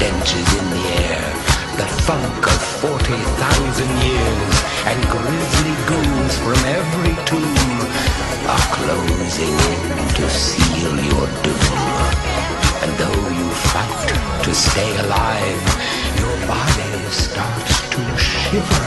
Foulest stench is in the air, the funk of 40,000 years, and grisly ghouls from every tomb are closing in to seal your doom. And though you fight to stay alive, your body starts to shiver,